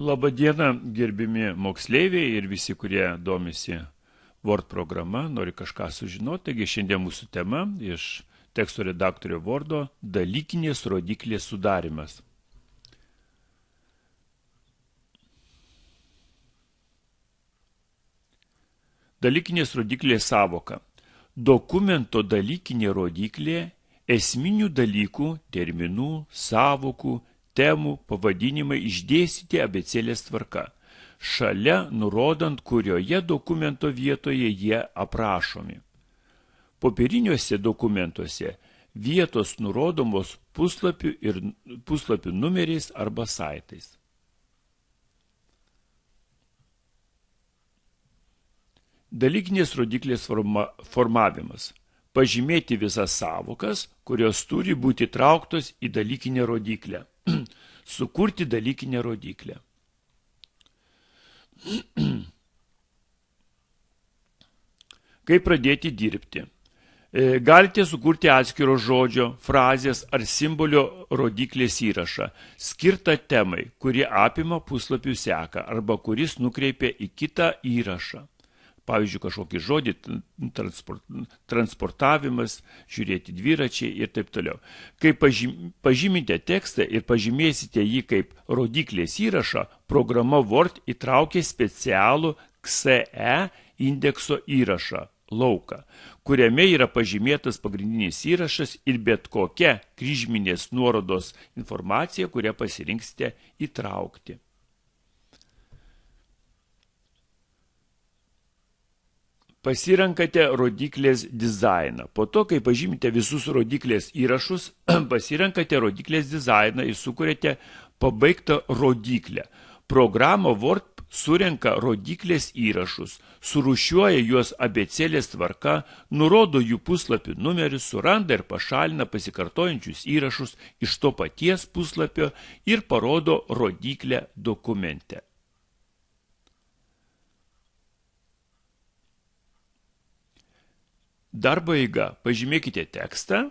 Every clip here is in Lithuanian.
Labadiena, gerbimi moksleiviai ir visi, kurie domisi Word programa, nori kažką sužinoti. Taigi šiandien mūsų tema iš teksto redaktorio Wordo - dalykinės rodiklės sudarimas. Dalykinės rodiklės savoka. Dokumento dalykinė rodiklė esminių dalykų, terminų, savokų, temų pavadinimai išdėstyti abecėlės tvarka, šalia nurodant, kurioje dokumento vietoje jie aprašomi. Popieriniuose dokumentuose vietos nurodomos puslapių ir puslapių numeriais arba saitais. Dalykinės rodiklės forma, formavimas pažymėti visas savokas, kurios turi būti trauktos į dalykinę rodiklę. Sukurti dalykinę rodiklę. Kaip pradėti dirbti? E, galite sukurti atskiro žodžio, frazės ar simbolio rodiklės įrašą, skirtą temai, kurie apima puslapių seką arba kuris nukreipia į kitą įrašą pavyzdžiui, kažkokį žodį, transport, transportavimas, žiūrėti dviračiai ir taip toliau. Kai pažymite tekstą ir pažymėsite jį kaip rodiklės įrašą, programa Word įtraukia specialų XE indekso įrašą lauką, kuriame yra pažymėtas pagrindinis įrašas ir bet kokia kryžminės nuorodos informacija, kurią pasirinksite įtraukti. Pasirenkate rodiklės dizainą. Po to, kai pažymite visus rodiklės įrašus, pasirenkate rodiklės dizainą ir sukūrėte pabaigtą rodiklę. Programa Word surenka rodiklės įrašus, surušiuoja juos abecėlės tvarka, nurodo jų puslapių numerius, suranda ir pašalina pasikartojančius įrašus iš to paties puslapio ir parodo rodiklę dokumente. Darbo eiga. Pažymėkite tekstą,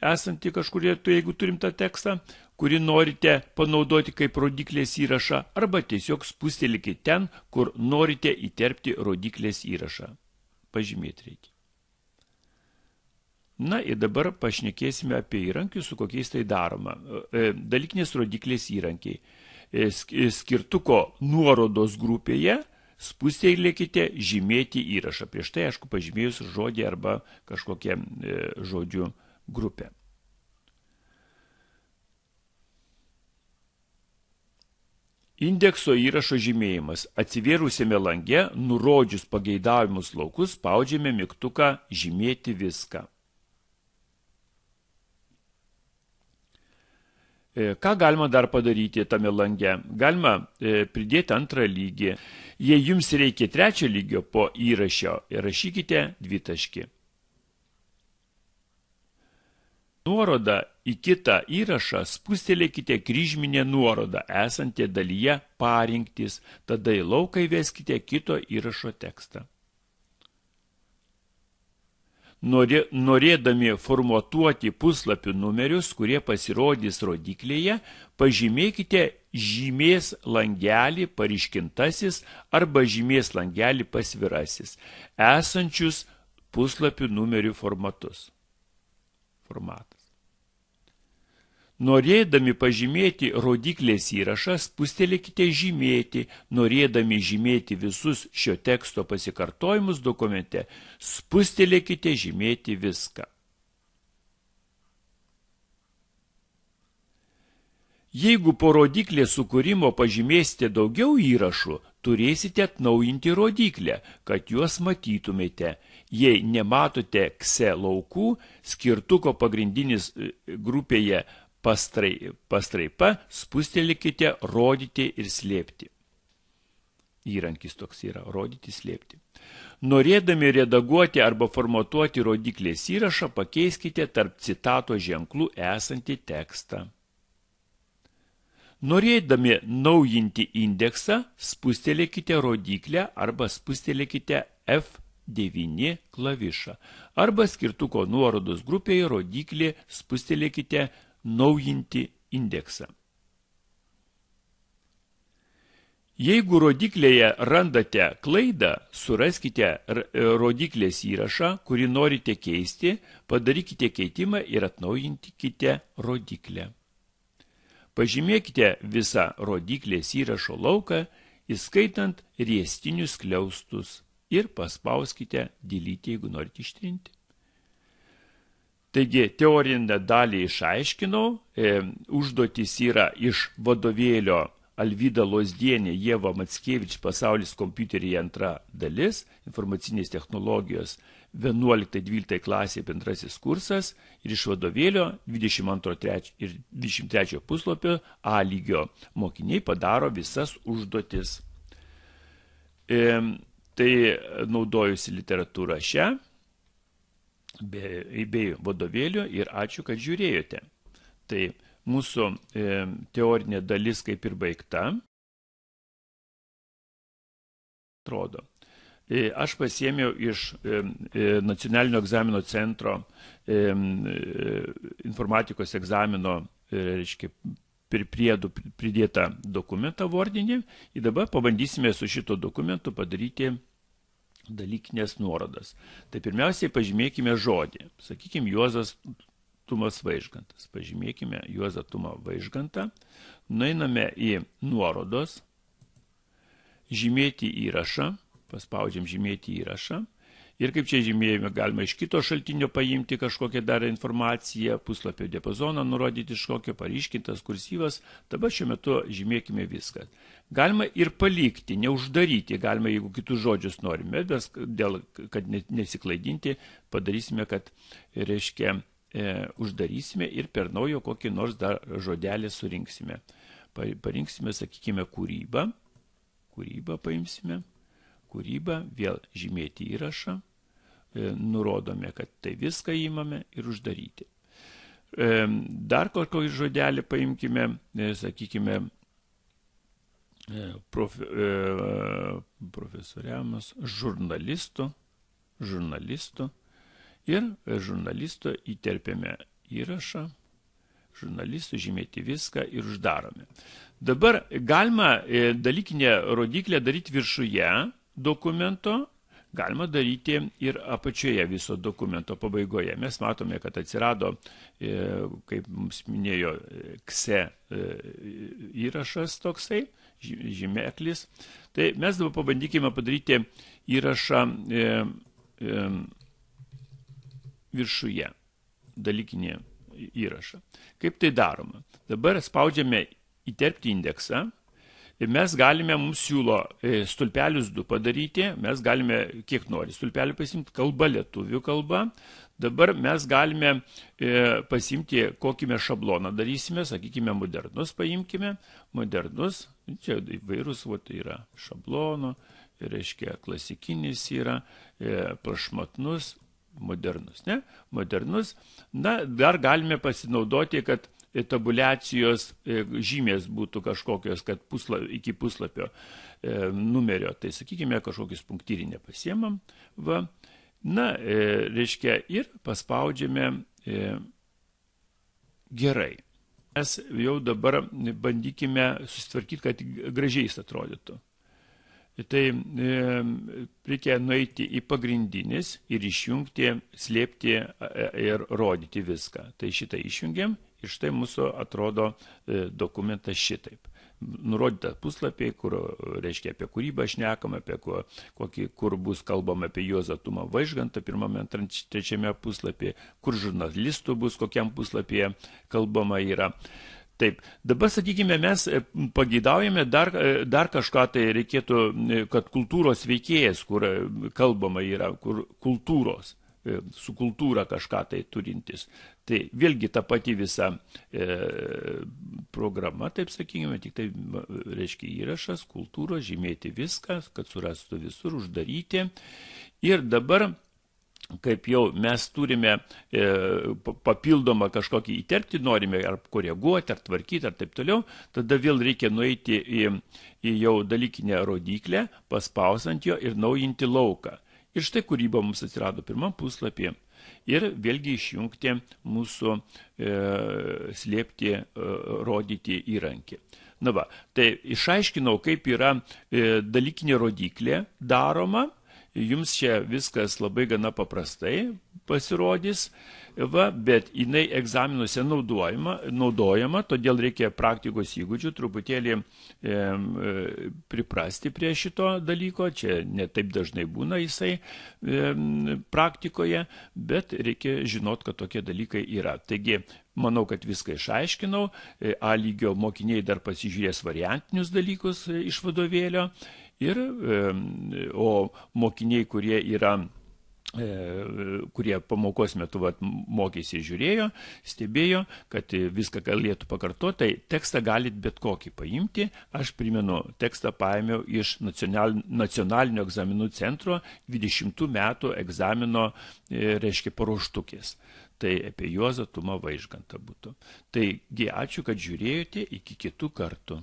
esantį kažkur, jeigu turim tą tekstą, kurį norite panaudoti kaip rodiklės įrašą, arba tiesiog spustelėkite ten, kur norite įterpti rodiklės įrašą. Pažymėti reikia. Na ir dabar pašnekėsime apie įrankius, su kokiais tai daroma. E, dalykinės rodiklės įrankiai. E, skirtuko nuorodos grupėje spustelėkite žymėti įrašą. Prieš tai, aišku, pažymėjus žodį arba kažkokią e, žodžių grupę. Indekso įrašo žymėjimas. Atsivėrusiame lange, nurodžius pageidavimus laukus, spaudžiame mygtuką žymėti viską. Ką galima dar padaryti tame lange? Galima e, pridėti antrą lygį. Jei jums reikia trečio lygio po įrašio, rašykite dvitaškį. Nuorodą į kitą įrašą spustelėkite kryžminę nuorodą esantį dalyje parinktis, tada į lauką įveskite kito įrašo tekstą norėdami formatuoti puslapių numerius, kurie pasirodys rodiklėje, pažymėkite žymės langelį pariškintasis arba žymės langelį pasvirasis, esančius puslapių numerių formatus. Formatą. Norėdami pažymėti rodiklės įrašą, spustelėkite žymėti, norėdami žymėti visus šio teksto pasikartojimus dokumente, spustelėkite žymėti viską. Jeigu po rodiklės sukūrimo pažymėsite daugiau įrašų, turėsite atnaujinti rodiklę, kad juos matytumėte. Jei nematote kse laukų, skirtuko pagrindinis e, grupėje pastrai, pastraipa spustelėkite rodyti ir slėpti. Įrankis toks yra - rodyti, slėpti. Norėdami redaguoti arba formatuoti rodiklės įrašą, pakeiskite tarp citato ženklų esantį tekstą. Norėdami naujinti indeksą, spustelėkite rodiklę arba spustelėkite F9 klavišą. Arba skirtuko nuorodos grupėje rodiklį spustelėkite naujinti indeksą. Jeigu rodiklėje randate klaidą, suraskite rodiklės įrašą, kurį norite keisti, padarykite keitimą ir atnaujinkite rodiklę. Pažymėkite visą rodiklės įrašo lauką, įskaitant riestinius kliaustus ir paspauskite dilyti, jeigu norite ištrinti. Taigi teorinę dalį išaiškinau, e, užduotis yra iš vadovėlio Alvyda Losdienė, Jėva Matskevič, pasaulis kompiuteryje antra dalis, informacinės technologijos 11-12 klasė bendrasis kursas ir iš vadovėlio 22 ir 23 puslapio A lygio mokiniai padaro visas užduotis. E, tai naudojusi literatūrą šią bei, bei vadovėlių ir ačiū, kad žiūrėjote. Tai mūsų e, teorinė dalis kaip ir baigta. Atrodo. E, aš pasėmiau iš e, e, nacionalinio egzamino centro e, e, informatikos egzamino, e, reiškia, per priedų pridėtą dokumentą vordinį ir dabar pabandysime su šito dokumentu padaryti dalykinės nuorodas. Tai pirmiausiai pažymėkime žodį. Sakykime, Juozas Tumas Vaižgantas. Pažymėkime Juozą Tumą Vaižgantą. Nueiname į nuorodos, žymėti įrašą, paspaudžiam žymėti įrašą Ir kaip čia žymėjome, galima iš kito šaltinio paimti kažkokią dar informaciją, puslapio diapazoną nurodyti iš kokio paryškintas kursyvas, dabar šiuo metu žymėkime viską. Galima ir palikti, neuždaryti, galima, jeigu kitus žodžius norime, bet dėl, kad nesiklaidinti, padarysime, kad, reiškia, e, uždarysime ir per naujo kokį nors dar žodelį surinksime. Parinksime, sakykime, kūrybą, kūrybą paimsime, kūrybą, vėl žymėti įrašą E, nurodome, kad tai viską įmame ir uždaryti. E, dar kokį žodelį paimkime, e, sakykime, prof, profesoriamas žurnalistų, žurnalistų ir žurnalisto įterpėme įrašą, žurnalistų žymėti viską ir uždarome. Dabar galima dalykinę rodiklę daryti viršuje dokumento galima daryti ir apačioje viso dokumento pabaigoje. Mes matome, kad atsirado, e, kaip mums minėjo, kse e, įrašas toksai, žymeklis. Tai mes dabar pabandykime padaryti įrašą e, viršuje, dalykinį įrašą. Kaip tai daroma? Dabar spaudžiame įterpti indeksą mes galime, mums siūlo e, stulpelius du padaryti, mes galime kiek nori stulpelį pasimti, kalba lietuvių kalba. Dabar mes galime e, pasimti, kokį mes šabloną darysime, sakykime, modernus paimkime, modernus, čia įvairūs, va, tai yra šablono, reiškia klasikinis yra, e, prašmatnus, modernus, ne? Modernus. Na, dar galime pasinaudoti, kad tabulacijos e, žymės būtų kažkokios, kad pusla, iki puslapio e, numerio, tai sakykime, kažkokius punktyrinę pasiemam, va, na, e, reiškia, ir paspaudžiame e, gerai. Mes jau dabar bandykime susitvarkyti, kad gražiai jis atrodytų. Tai e, reikia nueiti į pagrindinis ir išjungti, slėpti ir rodyti viską. Tai šitą išjungiam Ir štai mūsų atrodo e, dokumentas šitaip. Nurodyta puslapiai, kur, reiškia, apie kūrybą šnekam, apie ko, kokį, kur bus kalbama apie Juozą Tumą Vaižgantą pirmame, trečiame puslapyje, kur žurnalistų bus, kokiam puslapyje kalbama yra. Taip, dabar sakykime, mes e, pagidaujame dar, e, dar kažką, tai reikėtų, kad kultūros veikėjas, kur kalbama yra, kur kultūros E, su kultūra kažką tai turintis. Tai vėlgi ta pati visa e, programa, taip sakykime, tik tai reiškia įrašas, kultūros, žymėti viską, kad surastų visur, uždaryti. Ir dabar kaip jau mes turime e, papildomą kažkokį įterpti, norime ar koreguoti, ar tvarkyti, ar taip toliau, tada vėl reikia nueiti į, į jau dalykinę rodiklę, paspausant jo ir naujinti lauką. Ir štai kūryba mums atsirado pirmam puslapį. Ir vėlgi išjungti mūsų e, slėpti, e, rodyti įrankį. Na va, tai išaiškinau, kaip yra e, dalykinė rodiklė daroma. Jums čia viskas labai gana paprastai pasirodys, va, bet jinai egzaminuose naudojama, naudojama, todėl reikia praktikos įgūdžių truputėlį e, priprasti prie šito dalyko, čia netaip dažnai būna jisai e, praktikoje, bet reikia žinot, kad tokie dalykai yra. Taigi, manau, kad viską išaiškinau, e, A lygio mokiniai dar pasižiūrės variantinius dalykus e, iš vadovėlio, ir, o mokiniai, kurie yra E, kurie pamokos metu vat, mokėsi žiūrėjo, stebėjo, kad viską galėtų pakartoti, tai tekstą galit bet kokį paimti. Aš primenu, tekstą paėmiau iš nacionalinio egzaminų centro 20 metų egzamino, e, reiškia, paruoštukės. Tai apie Juozą Tumą Vaižgantą būtų. Taigi, ačiū, kad žiūrėjote, iki kitų kartų.